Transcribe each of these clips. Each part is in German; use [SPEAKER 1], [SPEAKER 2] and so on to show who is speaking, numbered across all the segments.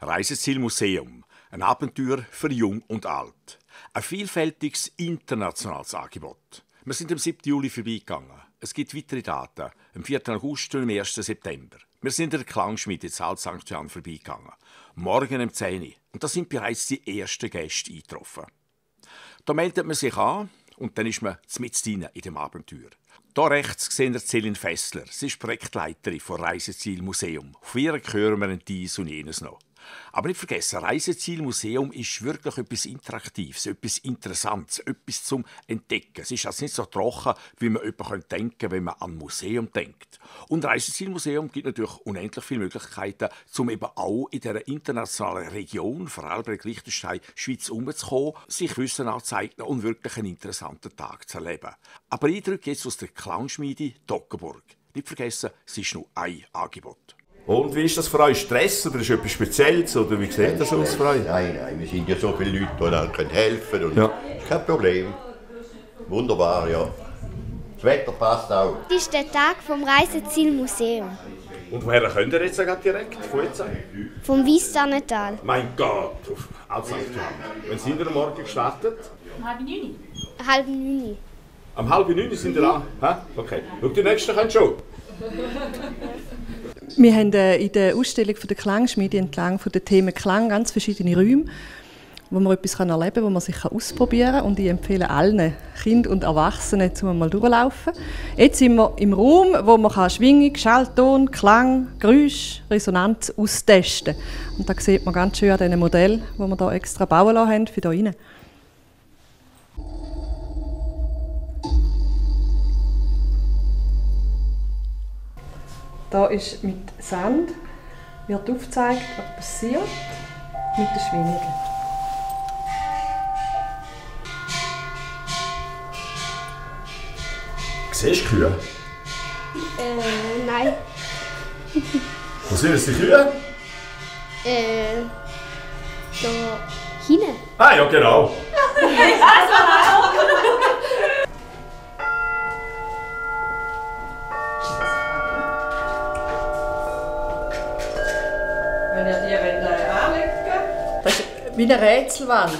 [SPEAKER 1] Reiseziel Museum. Ein Abenteuer für Jung und Alt. Ein vielfältiges internationales Angebot. Wir sind am 7. Juli vorbeigegangen. Es gibt weitere Daten. Am 4. August und am 1. September. Wir sind in der Klangschmiede in Saal St. John vorbeigegangen. Morgen um 10 Uhr. Und da sind bereits die ersten Gäste eingetroffen. Da meldet man sich an und dann ist man mit in dem Abenteuer. Hier rechts sehen wir Celine Fessler. Sie ist Projektleiterin von Reiseziel Museum. Auf ihr hören wir dies und jenes noch. Aber nicht vergessen, Reisezielmuseum ist wirklich etwas Interaktives, etwas Interessantes, etwas zum Entdecken. Es ist also nicht so trocken, wie man denken könnte, wenn man an ein Museum denkt. Und Reisezielmuseum gibt natürlich unendlich viele Möglichkeiten, um eben auch in dieser internationalen Region, vor allem bei Liechtenstein, Schweiz, umzukommen, sich Wissen anzuzeigen und wirklich einen interessanten Tag zu erleben. Aber Eindrücke jetzt aus der Clownschmiede Dockenburg. Nicht vergessen, es ist nur ein Angebot.
[SPEAKER 2] Und wie ist das für euch? Stress oder ist etwas Spezielles? Oder wie sieht das aus für euch?
[SPEAKER 3] Nein, nein, wir sind ja so viele Leute, die dann können helfen können.
[SPEAKER 2] Ja.
[SPEAKER 3] Kein Problem. Wunderbar, ja. Das Wetter passt auch.
[SPEAKER 4] Das ist der Tag vom Reiseziel Museum.
[SPEAKER 2] Und woher könnt ihr jetzt gerade direkt? Von jetzt an?
[SPEAKER 4] Vom Wiesdannental.
[SPEAKER 2] Mein Gott, auf Alzheimer. Wenn sind ihr am Morgen gestartet?
[SPEAKER 4] Halb neun.
[SPEAKER 2] Am halb neun sind ihr an? Hä? Okay. Schau, die nächsten können schon.
[SPEAKER 5] Wir haben äh, in der Ausstellung von der Klangschmiede entlang von den Themen Klang ganz verschiedene Räume, wo man etwas erleben kann, wo man sich ausprobieren kann. Und ich empfehle allen, Kindern und Erwachsenen, zum mal durchlaufen. Jetzt sind wir im Raum, wo man Schwingung, Schallton, Klang, Geräusch, Resonanz austesten kann. Und da sieht man ganz schön an diesen Modell, wo wir hier extra bauen lassen für hier rein. Da ist mit Sand wird aufgezeigt, was passiert mit den Schwingungen.
[SPEAKER 2] Siehst du Kühe?
[SPEAKER 4] Äh, nein.
[SPEAKER 2] Wo sind jetzt die Kühe?
[SPEAKER 4] Äh, da hinten.
[SPEAKER 2] Ah, ja, genau.
[SPEAKER 5] wie eine Rätselwand.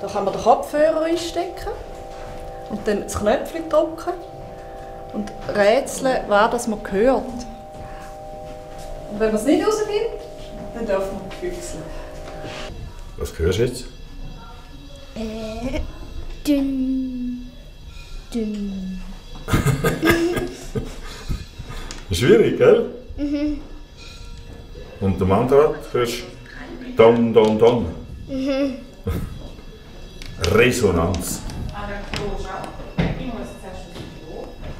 [SPEAKER 5] Da kann man den Kopfhörer einstecken und dann das Knöpfchen drücken und rätseln, was das man hört. Und wenn man es nicht rausgibt, dann darf man wechseln.
[SPEAKER 2] Was hörst du jetzt?
[SPEAKER 4] Äh, dünn. Dünn.
[SPEAKER 2] Schwierig, gell? Mhm. Und am anderen hörst du Don, Don, Don. Mhm. Resonanz.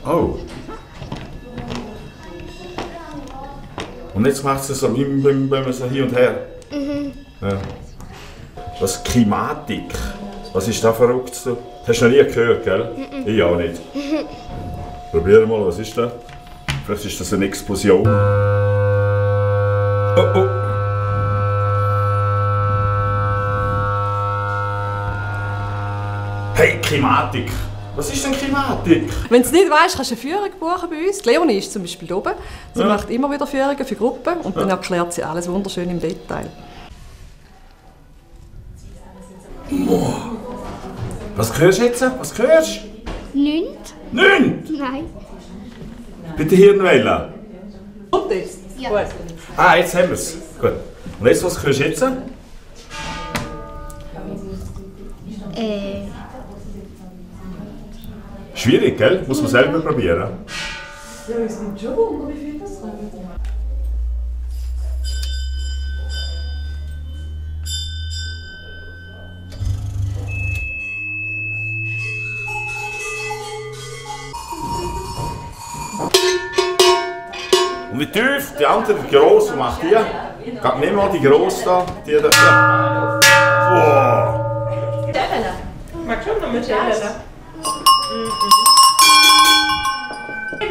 [SPEAKER 2] Oh. Und jetzt macht es so, wenn wenn man so hier und her. Ja. Was Klimatik. Was ist da verrückt? Hast du noch nie gehört, gell? Ich auch nicht. Probier mal, was ist das? Vielleicht ist das eine Explosion. Oh, oh. Hey, Klimatik! Was ist denn Klimatik?
[SPEAKER 5] Wenn du es nicht weißt, kannst du eine Führung buchen bei uns. Die Leonie ist zum Beispiel hier oben. Sie
[SPEAKER 2] Ja.
[SPEAKER 5] macht immer wieder Führungen für Gruppen und dann erklärt sie alles wunderschön im Detail.
[SPEAKER 2] Was hörst du jetzt? Was hörst
[SPEAKER 4] Nünt?
[SPEAKER 2] du? Nichts!
[SPEAKER 4] Nein.
[SPEAKER 2] Bitte Hirnwelle.
[SPEAKER 5] Und jetzt?
[SPEAKER 4] Ja.
[SPEAKER 5] Gut.
[SPEAKER 2] Ah, jetzt haben wir es. Gut. Und jetzt, was hörst du jetzt?
[SPEAKER 4] Äh,
[SPEAKER 2] Schwierig, gell? Muss man selber probieren.
[SPEAKER 5] Ja, es nimmt schon Wunder, wie viel das kommt.
[SPEAKER 2] Und wie tief? Die andere, die grosse, was macht die? Geht nimm mal die grosse da. Die da. Ja. Wow.
[SPEAKER 5] Magst du noch mit Helena?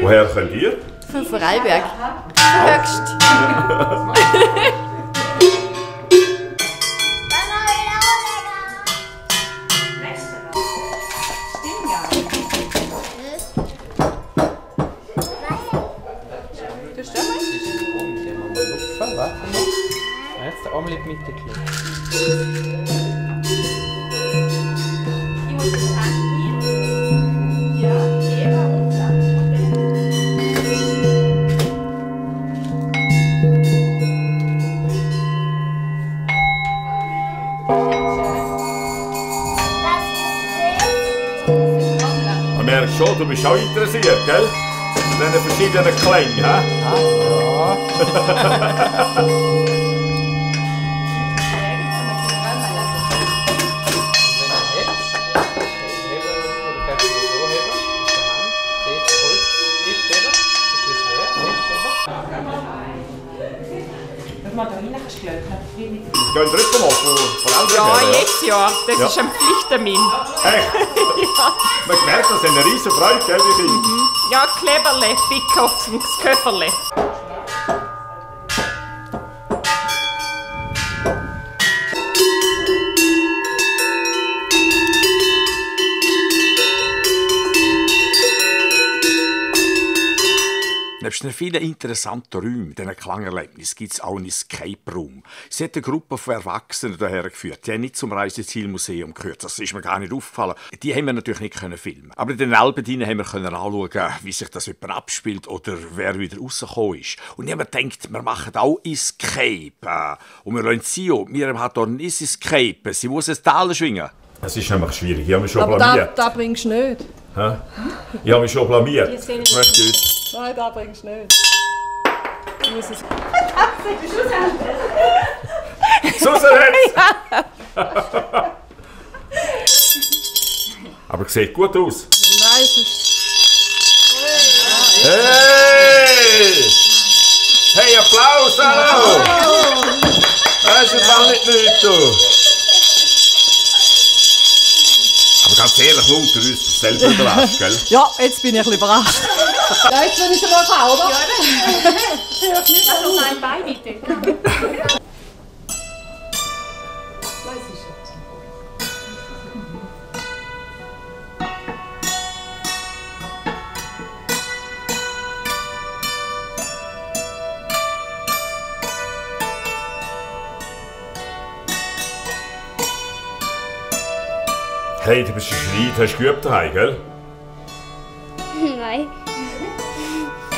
[SPEAKER 2] Woher könnt ihr?
[SPEAKER 6] Von Freiberg. Höchst.
[SPEAKER 2] schon, du bist auch interessiert, gell? An diesen verschiedenen Klängen, hä?
[SPEAKER 7] Wenn heben.
[SPEAKER 6] Wenn man da rein kannst, glöckern.
[SPEAKER 2] Gehen dritte Mal von, von Eltern
[SPEAKER 6] Ja,
[SPEAKER 2] her,
[SPEAKER 6] jetzt ja. Das
[SPEAKER 2] Ja.
[SPEAKER 6] ist ein Pflichttermin.
[SPEAKER 2] Echt? Man merkt, das ist eine riesen Freude, gell, die Kinder?
[SPEAKER 6] Ja, Kleberle, Pick aufs Köfferle.
[SPEAKER 1] Den vielen interessanten Räumen, diesen Klangerlebnissen, gibt es auch einen Escape Room. Sie hat eine Gruppe von Erwachsenen daher geführt. Die haben nicht zum Reisezielmuseum gehört. Das ist mir gar nicht aufgefallen. Die haben wir natürlich nicht können filmen. Aber in den Alben haben wir können anschauen, wie sich das jemand abspielt oder wer wieder rausgekommen ist. Und ich habe mir gedacht, wir machen auch Escape. Und wir lassen sie auch. Miriam hat dort ein Escape. Sie muss ein Tal schwingen.
[SPEAKER 2] Es ist nämlich schwierig. Ich habe mich schon
[SPEAKER 5] Aber da,
[SPEAKER 2] blamiert.
[SPEAKER 5] da bringst du nicht.
[SPEAKER 2] Hä? Ich habe mich schon blamiert.
[SPEAKER 6] sehen
[SPEAKER 2] Ich möchte uns-
[SPEAKER 5] Nein, da bringst du nicht. Du musst es
[SPEAKER 2] Susan hat's! Aber sieht gut aus.
[SPEAKER 5] Nein, es ist.
[SPEAKER 2] Hey! Hey, Applaus, hallo! Das ist jetzt auch nicht nichts, du. Aber ganz ehrlich, unter uns, selber überrascht, gell?
[SPEAKER 5] Ja, jetzt bin ich ein bisschen überrascht. Ja, jetzt will ich es mal haben, oder?
[SPEAKER 6] Also ein Bein bitte.
[SPEAKER 2] Hey, du bist ein Schreid, hast du geübt daheim, gell?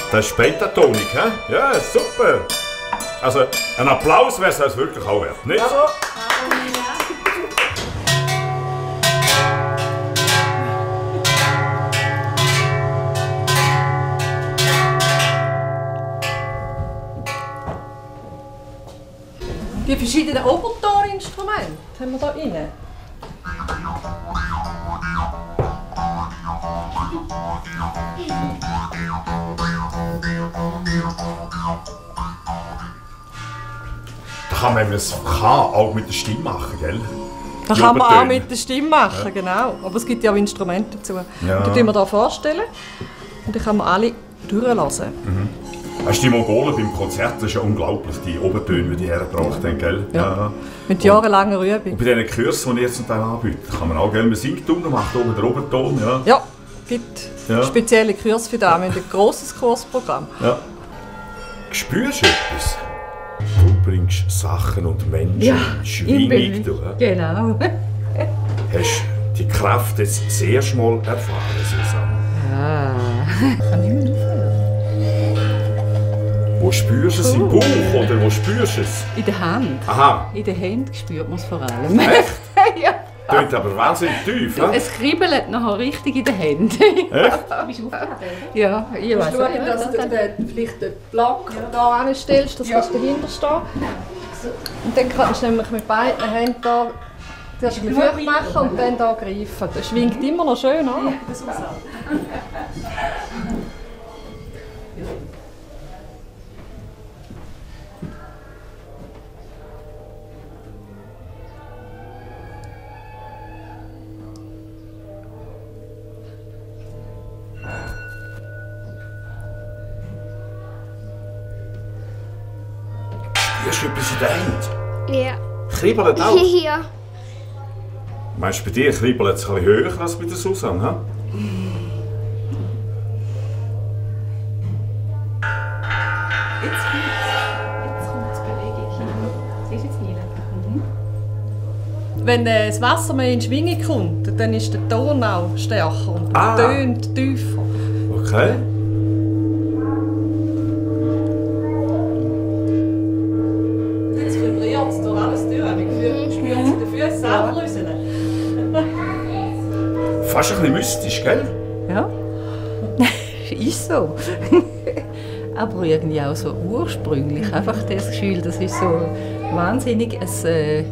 [SPEAKER 2] Das ist Pentatonik, hä? Ja, super! Also, ein Applaus wäre es wirklich auch wert, nicht?
[SPEAKER 5] Die verschiedenen Obertoninstrumente haben wir da rein.
[SPEAKER 2] Da kann man, kann, auch mit der Stimme machen, gell?
[SPEAKER 5] Da kann man auch mit der Stimme machen, genau. Aber es gibt ja auch Instrumente dazu.
[SPEAKER 2] Ja.
[SPEAKER 5] Und die wir hier vorstellen. Und die kann man alle durchlassen.
[SPEAKER 2] Hast du die Mongolen beim Konzert, das ist ja unglaublich, die Obertöne, die die hergebracht haben, gell?
[SPEAKER 5] Ja. Mit jahrelanger
[SPEAKER 2] Und
[SPEAKER 5] Übung.
[SPEAKER 2] bei diesen Kursen, die ich jetzt und dann anbiete, kann man auch gerne, man singt macht oben den Oberton, ja.
[SPEAKER 5] Ja, gibt
[SPEAKER 2] Ja.
[SPEAKER 5] spezielle Kurse für das. Wir haben ein grosses Kursprogramm.
[SPEAKER 2] ja. Spürst du etwas? Du bringst Sachen und Menschen in Schwingung, du.
[SPEAKER 8] Genau.
[SPEAKER 2] Hast die Kraft jetzt das erste Mal erfahren, Susanne?
[SPEAKER 8] Ah. Kann ich nicht aufhören.
[SPEAKER 2] Wo spürst du es? Im Bauch oder wo spürst du es?
[SPEAKER 8] In der Hand.
[SPEAKER 2] Aha,
[SPEAKER 8] In den Händen spürt man es vor allem.
[SPEAKER 2] echt?
[SPEAKER 8] ja.
[SPEAKER 2] Tönt aber wahnsinnig tief,
[SPEAKER 8] Du,
[SPEAKER 2] ne?
[SPEAKER 8] es kribbelt nachher richtig in den Händen.
[SPEAKER 2] Echt?
[SPEAKER 8] ja, ich weiß
[SPEAKER 5] Schau, dass du den, vielleicht den Block da anstellst, dass du dahinter stehen Und dann kannst du nämlich mit beiden Händen da zuerst hoch machen und dann da greifen. Das schwingt immer noch schön an.
[SPEAKER 2] Spürst du etwas in den Händen?
[SPEAKER 4] Ja.
[SPEAKER 2] Kribbelt auch?
[SPEAKER 4] ja.
[SPEAKER 2] Meinst du, bei dir kribbelt es ein bisschen höher als bei der Susanne? hä?
[SPEAKER 8] Jetzt kommt Jetzt kommt die Bewegung hin. Siehst
[SPEAKER 5] Wenn äh, das Wasser mehr in Schwingung kommt, dann ist der Ton auch stärker und
[SPEAKER 2] Ah.
[SPEAKER 5] tönt tiefer.
[SPEAKER 2] Okay. Fast ein bisschen mystisch, gell?
[SPEAKER 8] Ja, ist so. Aber irgendwie auch so ursprünglich. Einfach das Gefühl, das ist so wahnsinnig ein, äh,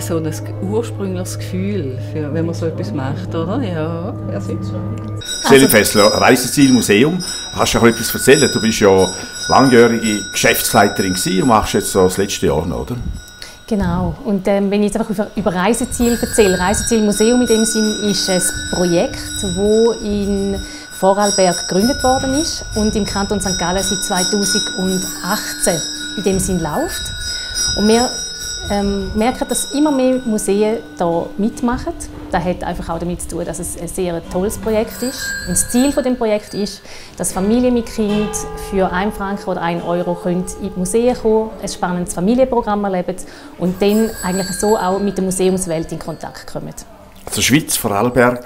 [SPEAKER 8] so ein ursprüngliches Gefühl, für, wenn man so etwas macht, oder? Ja, ja sicher.
[SPEAKER 2] Seli Fessler, Reiseziel Museum. Hast du etwas erzählen? Du bist ja langjährige Geschäftsleiterin und machst jetzt so das letzte Jahr noch, oder?
[SPEAKER 9] Genau. Und ähm, wenn ich jetzt einfach über, über Reiseziel erzähle, Reiseziel Museum in dem Sinn ist ein Projekt, wo in Vorarlberg gegründet worden ist und im Kanton St. Gallen seit 2018 in dem Sinn läuft. Und wir ähm, merken, dass immer mehr Museen da mitmachen. Das hat einfach auch damit zu tun, dass es ein sehr tolles Projekt ist. Und das Ziel von dem Projekt ist, dass Familien mit Kind für 1 Franken oder 1 Euro in die Museen kommen, ein spannendes Familienprogramm erleben und dann eigentlich so auch mit der Museumswelt in Kontakt kommen.
[SPEAKER 2] Also Schweiz, Vorarlberg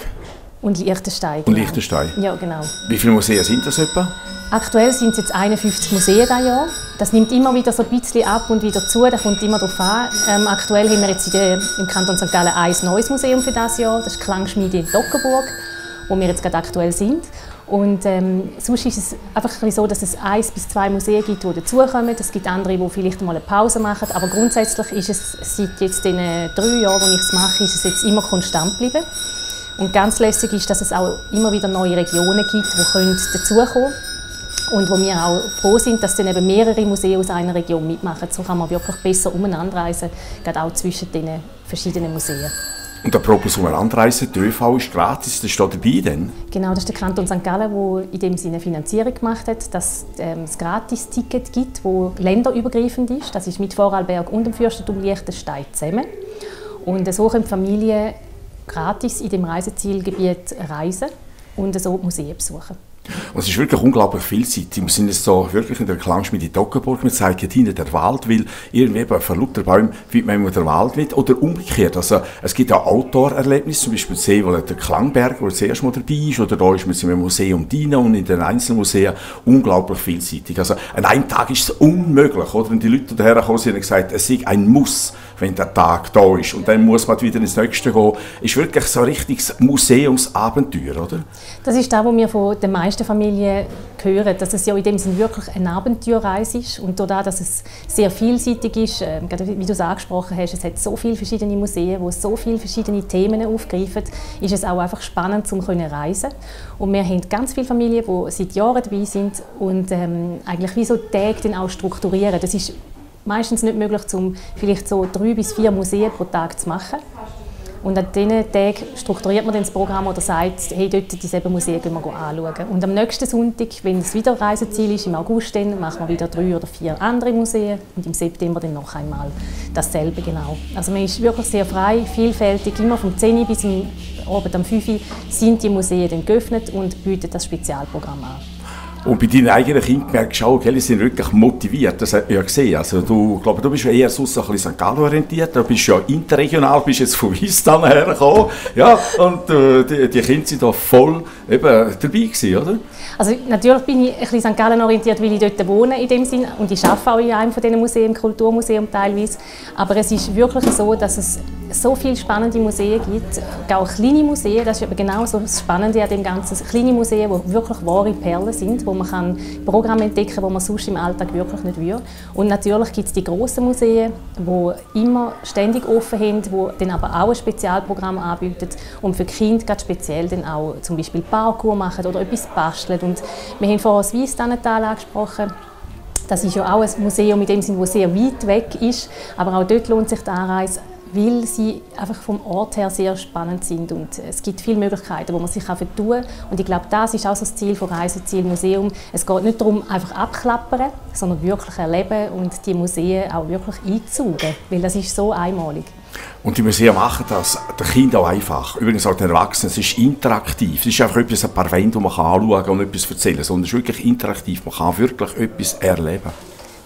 [SPEAKER 9] Und Liechtenstein.
[SPEAKER 2] und
[SPEAKER 9] genau.
[SPEAKER 2] Liechtenstein.
[SPEAKER 9] Ja, genau.
[SPEAKER 2] Wie viele Museen sind das etwa?
[SPEAKER 9] Aktuell sind es jetzt 51 Museen dieses Jahr. Das nimmt immer wieder so ein bisschen ab und wieder zu, das kommt immer darauf an. Ähm, aktuell haben wir jetzt der, im Kanton St. Gallen ein neues Museum für dieses Jahr, das ist Klangschmiede in Dockenburg, wo wir jetzt gerade aktuell sind. Und ähm, sonst ist es einfach ein so, dass es eins bis zwei Museen gibt, die dazukommen. Es gibt andere, die vielleicht mal eine Pause machen. Aber grundsätzlich ist es seit jetzt den drei Jahren, wo ich es mache, ist es jetzt immer konstant geblieben. Und ganz lässig ist, dass es auch immer wieder neue Regionen gibt, die können dazukommen können. Und wo wir auch froh sind, dass dann eben mehrere Museen aus einer Region mitmachen. So kann man wirklich besser umeinander reisen, gerade auch zwischen den verschiedenen Museen.
[SPEAKER 2] Und apropos umeinander-reisen, die ÖV ist gratis, das steht dabei dann?
[SPEAKER 9] Genau, das ist der Kanton St. Gallen, der in dem Sinne eine Finanzierung gemacht hat, dass ähm, es Gratis-Ticket gibt, wo länderübergreifend ist. Das ist mit Vorarlberg und dem Fürstentum Liechtenstein zusammen. Und so können Familien gratis in dem Reisezielgebiet reisen und so Museen besuchen.
[SPEAKER 2] Und es ist wirklich unglaublich vielseitig. Wir sind jetzt so wirklich in der Klangschmiede Dockenburg. Wir zeigen hinten den Wald, weil irgendwie eben von lauter Bäumen findet man immer den Wald mit. Oder umgekehrt. Also, es gibt auch Outdoor-Erlebnisse, zum Beispiel See, wo der Klangberg, wo das Mal dabei ist. Oder da ist man im Museum Dina und in den einzelnen Museen unglaublich vielseitig. Also, an einem Tag ist es unmöglich. Oder? Wenn die Leute daher gekommen sind und gesagt, es sei ein Muss, wenn der Tag da ist. Und dann muss man wieder ins nächste gehen. Ist wirklich so ein richtiges Museumsabenteuer, oder?
[SPEAKER 9] Das ist das, was wir von den meisten Familien hören, dass es ja in dem Sinne wirklich eine Abenteuerreise ist und dadurch, dass es sehr vielseitig ist, äh, gerade wie du es angesprochen hast, es hat so viele verschiedene Museen, wo so viele verschiedene Themen aufgreifen, ist es auch einfach spannend, um zu reisen. Und wir haben ganz viele Familien, die seit Jahren dabei sind und ähm, eigentlich wie so Tage dann auch strukturieren. Das ist meistens nicht möglich, um vielleicht so drei bis vier Museen pro Tag zu machen. Und an diesen Tagen strukturiert man dann das Programm oder sagt, hey, dort diese Museen gehen wir anschauen. Und am nächsten Sonntag, wenn es wieder Reiseziel ist, im August, dann machen wir wieder drei oder vier andere Museen und im September dann noch einmal dasselbe genau. Also man ist wirklich sehr frei, vielfältig, immer vom 10 Uhr bis am Abend um 5 Uhr sind die Museen dann geöffnet und bieten das Spezialprogramm an.
[SPEAKER 2] Und bei deinen eigenen Kindern merkst du auch, gell, die sind wirklich motiviert, das hat man ja gesehen. Also du, ich du bist ja eher so ein bisschen St. Gallen orientiert, du bist ja interregional, bist jetzt von Wiestan hergekommen, ja, und äh, die, die Kinder sind da voll eben dabei gewesen, oder?
[SPEAKER 9] Also natürlich bin ich ein bisschen St. Gallen orientiert, weil ich dort wohne in dem Sinn und ich arbeite auch in einem von diesen Museen, Kulturmuseum teilweise. Aber es ist wirklich so, dass es so viele spannende Museen gibt, auch kleine Museen, das ist eben genau so das Spannende an dem Ganzen. Kleine Museen, die wirklich wahre Perlen sind, wo man kann Programme entdecken kann, die man sonst im Alltag wirklich nicht würde. Und natürlich gibt es die grossen Museen, die immer ständig offen haben, die dann aber auch ein Spezialprogramm anbieten und für Kinder ganz speziell dann auch zum Beispiel Parkour machen oder etwas basteln. Und wir haben vorhin das Weisstannental angesprochen. Das ist ja auch ein Museum in dem Sinn, das sehr weit weg ist, aber auch dort lohnt sich die Anreise weil sie einfach vom Ort her sehr spannend sind und es gibt viele Möglichkeiten, wo man sich vertun kann. Und ich glaube, das ist auch das Ziel von Reiseziel Museum. Es geht nicht darum, einfach abklappern, sondern wirklich erleben und die Museen auch wirklich einzusaugen, weil das ist so einmalig.
[SPEAKER 2] Und die Museen machen das den Kindern auch einfach. Übrigens auch den Erwachsenen. Es ist interaktiv. Es ist einfach etwas, ein paar Wände, die man anschauen kann und etwas erzählen kann. Sondern es ist wirklich interaktiv. Man kann wirklich etwas erleben.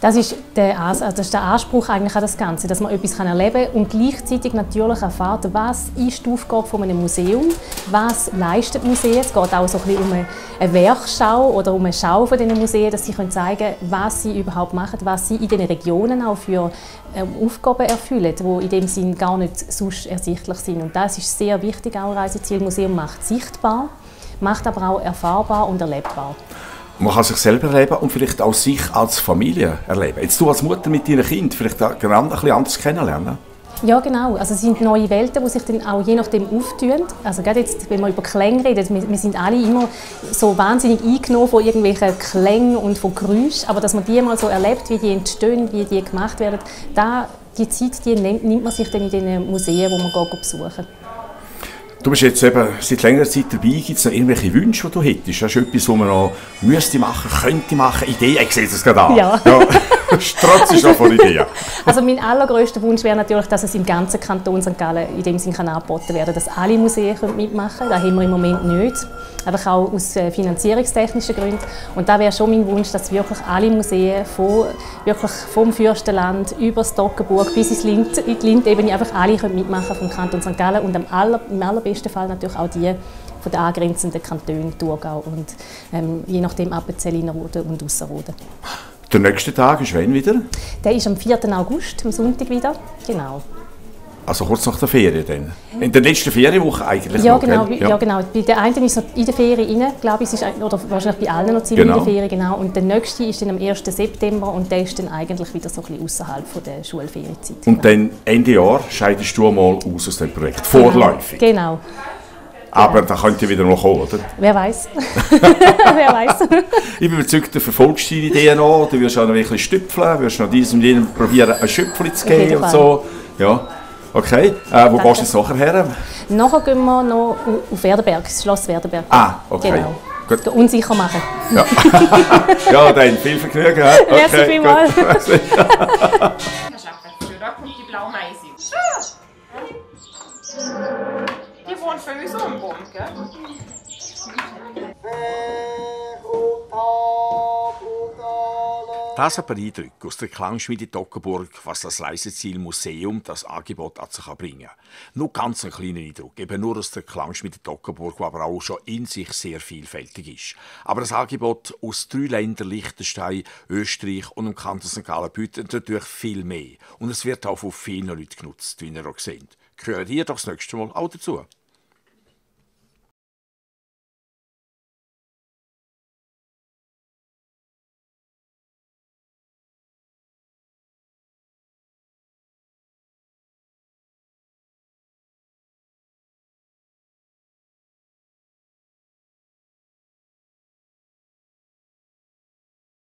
[SPEAKER 9] Das ist, der, also das ist der Anspruch eigentlich an das Ganze, dass man etwas erleben kann und gleichzeitig natürlich erfährt, was ist die Aufgabe von einem Museum, was leistet Museen. Es geht auch so ein bisschen um eine, Werkschau oder um eine Schau von diesen Museen, dass sie können zeigen können, was sie überhaupt machen, was sie in den Regionen auch für ähm, Aufgaben erfüllen, die in dem Sinn gar nicht sonst ersichtlich sind. Und das ist sehr wichtig, auch Reisezielmuseum macht sichtbar, macht aber auch erfahrbar und erlebbar.
[SPEAKER 2] Man kann sich selber erleben und vielleicht auch sich als Familie erleben. Jetzt du als Mutter mit deinem Kind vielleicht gerade ein bisschen anders kennenlernen.
[SPEAKER 9] Ja, genau. Also es sind neue Welten, die sich dann auch je nachdem auftun. Also gerade jetzt, wenn wir über Klänge reden, wir, wir sind alle immer so wahnsinnig eingenommen von irgendwelchen Klängen und von Geräuschen, aber dass man die mal so erlebt, wie die entstehen, wie die gemacht werden, da, die Zeit die nimmt, man sich dann in den Museen, wo man besuchen
[SPEAKER 2] Du bist jetzt eben seit längerer Zeit dabei. Gibt es noch irgendwelche Wünsche, die du hättest? Hast du etwas, was man noch müsste machen, könnte machen, Ideen? Ich sehe es gerade an.
[SPEAKER 9] Ja.
[SPEAKER 2] ja. Strotz ist auch von Ideen.
[SPEAKER 9] Also mein allergrößter Wunsch wäre natürlich, dass es im ganzen Kanton St. Gallen in dem Sinne kann angeboten werden dass alle Museen mitmachen können. Das haben wir im Moment nicht. Einfach auch aus äh, finanzierungstechnischen Gründen. Und da wäre schon mein Wunsch, dass wirklich alle Museen von, wirklich vom Fürstenland über das Toggenburg bis ins Lind, in die Lindebene einfach alle können mitmachen vom Kanton St. Gallen und am aller, im allerbesten Fall natürlich auch die von den angrenzenden Kantonen Thurgau und ähm, je nachdem Appenzell Innerrhoden und Ausserrhoden.
[SPEAKER 2] Der nächste Tag ist wann wieder?
[SPEAKER 9] Der ist am 4. August, am Sonntag wieder. Genau.
[SPEAKER 2] Also kurz nach der Ferien dann. In der letzten Ferienwoche eigentlich
[SPEAKER 9] Ja,
[SPEAKER 2] noch,
[SPEAKER 9] genau, ja. ja, genau. Bei der einen ist noch in der Ferien rein, glaube ich, ist, oder wahrscheinlich bei allen noch ziemlich
[SPEAKER 2] Genau.
[SPEAKER 9] in der Ferien, genau. Und der nächste ist dann am 1. September und der ist dann eigentlich wieder so ein bisschen außerhalb von der Schulferienzeit.
[SPEAKER 2] Und dann Ende Jahr scheidest du mal aus aus dem Projekt. Vorläufig.
[SPEAKER 9] Genau.
[SPEAKER 2] Aber da könnte wieder noch kommen, oder?
[SPEAKER 9] Wer weiß? Wer weiß?
[SPEAKER 2] Ich bin überzeugt, du verfolgst deine Ideen noch, du wirst auch noch ein bisschen stüpfeln, wirst noch diesem und jenem probieren, ein Schöpfchen zu geben und so. Ja, okay. Äh, wo
[SPEAKER 9] Danke.
[SPEAKER 2] gehst du nachher her?
[SPEAKER 9] Nachher gehen wir noch auf Werdenberg, das Schloss Werdenberg.
[SPEAKER 2] Ah, okay.
[SPEAKER 9] Genau.
[SPEAKER 2] Gut.
[SPEAKER 9] Unsicher machen.
[SPEAKER 2] Ja. ja, dann viel Vergnügen. hä?
[SPEAKER 9] Merci
[SPEAKER 2] Okay,
[SPEAKER 9] vielmals.
[SPEAKER 6] Gell?
[SPEAKER 2] Das ein paar Eindrücke aus der Klangschmiede Toggenburg, was das Reiseziel Museum das Angebot an sich bringen kann. Nur ganz ein kleiner Eindruck, eben nur aus der Klangschmiede Toggenburg, die aber auch schon in sich sehr vielfältig ist. Aber das Angebot aus drei Ländern, Liechtenstein, Österreich und dem Kanton St. Gallen, bietet natürlich viel mehr. Und es wird auch von vielen Leuten genutzt, wie ihr auch seht. Gehört ihr doch das nächste Mal auch dazu.